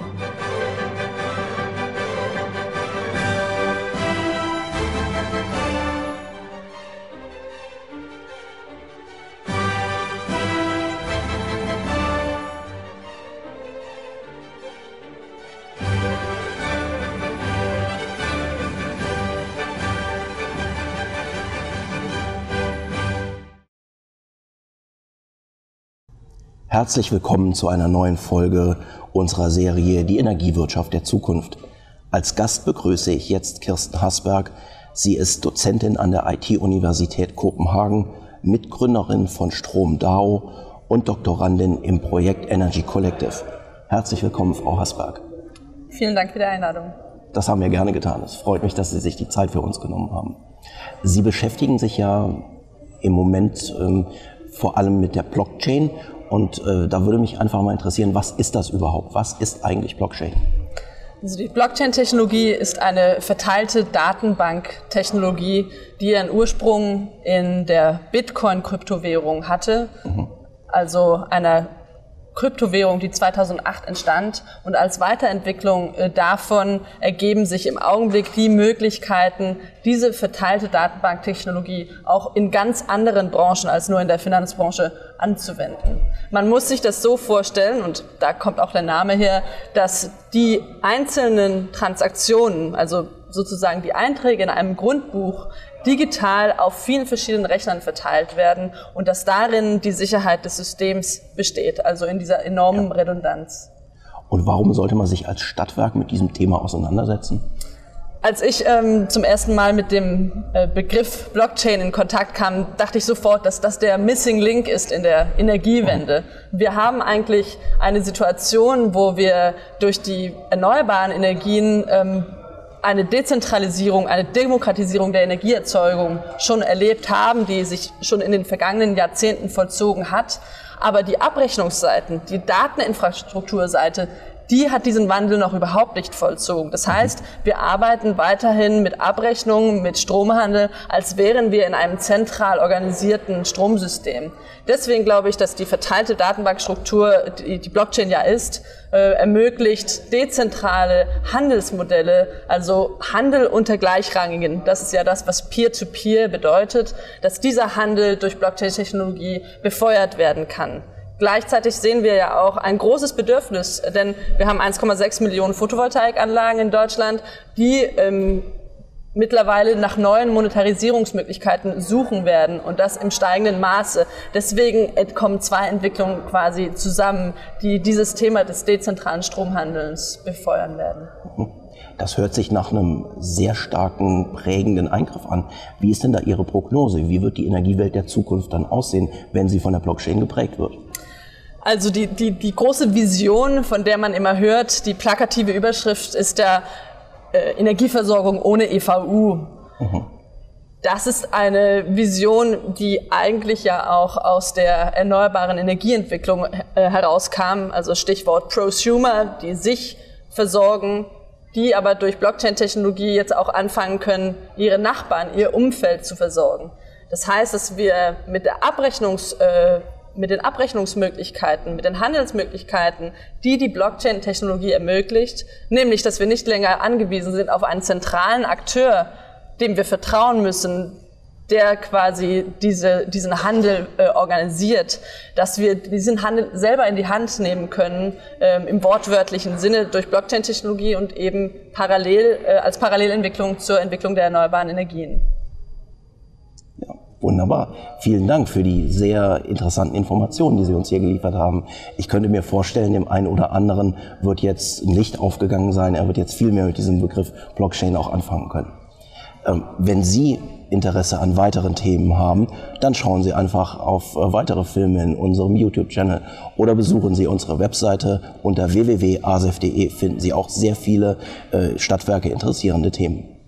Música Herzlich willkommen zu einer neuen Folge unserer Serie Die Energiewirtschaft der Zukunft. Als Gast begrüße ich jetzt Kirsten Hasberg. Sie ist Dozentin an der IT-Universität Kopenhagen, Mitgründerin von StromDAO und Doktorandin im Projekt Energy Collective. Herzlich willkommen, Frau Hasberg. Vielen Dank für die Einladung. Das haben wir gerne getan. Es freut mich, dass Sie sich die Zeit für uns genommen haben. Sie beschäftigen sich ja im Moment ähm, vor allem mit der Blockchain und äh, da würde mich einfach mal interessieren, was ist das überhaupt? Was ist eigentlich Blockchain? Also die Blockchain-Technologie ist eine verteilte Datenbank-Technologie, die ihren Ursprung in der Bitcoin-Kryptowährung hatte, mhm. also einer Kryptowährung, die 2008 entstand. Und als Weiterentwicklung äh, davon ergeben sich im Augenblick die Möglichkeiten, diese verteilte Datenbanktechnologie auch in ganz anderen Branchen als nur in der Finanzbranche anzuwenden. Man muss sich das so vorstellen, und da kommt auch der Name her, dass die einzelnen Transaktionen, also sozusagen die Einträge in einem Grundbuch digital auf vielen verschiedenen Rechnern verteilt werden und dass darin die Sicherheit des Systems besteht, also in dieser enormen ja. Redundanz. Und warum sollte man sich als Stadtwerk mit diesem Thema auseinandersetzen? Als ich ähm, zum ersten Mal mit dem äh, Begriff Blockchain in Kontakt kam, dachte ich sofort, dass das der Missing Link ist in der Energiewende. Wir haben eigentlich eine Situation, wo wir durch die erneuerbaren Energien ähm, eine Dezentralisierung, eine Demokratisierung der Energieerzeugung schon erlebt haben, die sich schon in den vergangenen Jahrzehnten vollzogen hat. Aber die Abrechnungsseiten, die Dateninfrastrukturseite, die hat diesen Wandel noch überhaupt nicht vollzogen. Das heißt, wir arbeiten weiterhin mit Abrechnungen, mit Stromhandel, als wären wir in einem zentral organisierten Stromsystem. Deswegen glaube ich, dass die verteilte Datenbankstruktur, die die Blockchain ja ist, äh, ermöglicht dezentrale Handelsmodelle, also Handel unter Gleichrangigen. Das ist ja das, was Peer-to-Peer -Peer bedeutet, dass dieser Handel durch Blockchain-Technologie befeuert werden kann. Gleichzeitig sehen wir ja auch ein großes Bedürfnis, denn wir haben 1,6 Millionen Photovoltaikanlagen in Deutschland, die ähm, mittlerweile nach neuen Monetarisierungsmöglichkeiten suchen werden und das im steigenden Maße. Deswegen kommen zwei Entwicklungen quasi zusammen, die dieses Thema des dezentralen Stromhandelns befeuern werden. Das hört sich nach einem sehr starken, prägenden Eingriff an. Wie ist denn da Ihre Prognose? Wie wird die Energiewelt der Zukunft dann aussehen, wenn sie von der Blockchain geprägt wird? Also die, die, die große Vision, von der man immer hört, die plakative Überschrift ist der äh, Energieversorgung ohne EVU. Mhm. Das ist eine Vision, die eigentlich ja auch aus der erneuerbaren Energieentwicklung äh, herauskam. Also Stichwort Prosumer, die sich versorgen, die aber durch Blockchain-Technologie jetzt auch anfangen können, ihre Nachbarn, ihr Umfeld zu versorgen. Das heißt, dass wir mit der Abrechnungs- äh, mit den Abrechnungsmöglichkeiten, mit den Handelsmöglichkeiten, die die Blockchain-Technologie ermöglicht, nämlich dass wir nicht länger angewiesen sind auf einen zentralen Akteur, dem wir vertrauen müssen, der quasi diese, diesen Handel äh, organisiert, dass wir diesen Handel selber in die Hand nehmen können, ähm, im wortwörtlichen Sinne durch Blockchain-Technologie und eben parallel, äh, als Parallelentwicklung zur Entwicklung der erneuerbaren Energien. Wunderbar. Vielen Dank für die sehr interessanten Informationen, die Sie uns hier geliefert haben. Ich könnte mir vorstellen, dem einen oder anderen wird jetzt ein Licht aufgegangen sein. Er wird jetzt viel mehr mit diesem Begriff Blockchain auch anfangen können. Ähm, wenn Sie Interesse an weiteren Themen haben, dann schauen Sie einfach auf äh, weitere Filme in unserem YouTube-Channel oder besuchen Sie unsere Webseite unter www.asef.de finden Sie auch sehr viele äh, Stadtwerke interessierende Themen.